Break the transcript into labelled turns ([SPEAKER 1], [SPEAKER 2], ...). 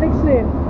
[SPEAKER 1] hydraulic.